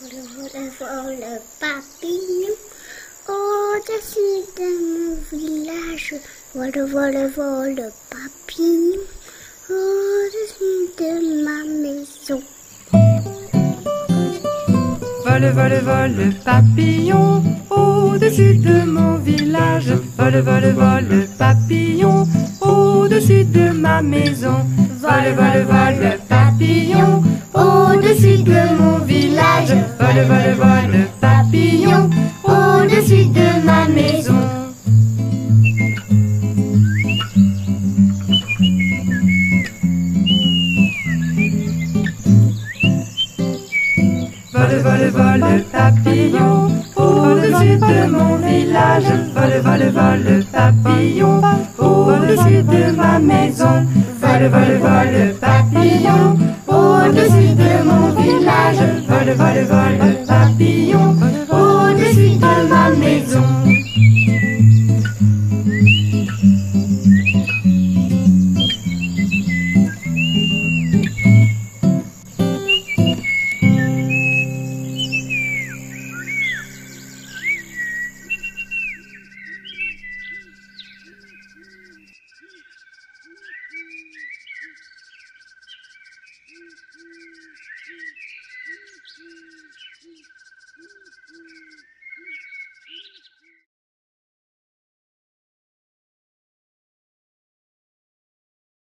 Vole, vole, vole, papillon, au-dessus de mon village. Vole, vole, vole, papillon, au-dessus de ma maison. Vole, vole, vole, papillon, au-dessus de mon village. Vole, vole, vole, papillon, au-dessus de ma maison. Vole, vole, vole, papillon, au-dessus de mon village. Vole, vole, vole, papillon, au-dessus de ma maison. Vole, vole, vole, papillon, au-dessus de mon village. Vole, vole, vole, papillon, au-dessus de ma maison. Vole, vole, vole, papillon, au-dessus de mon village. Vole, vole, vole, papillon,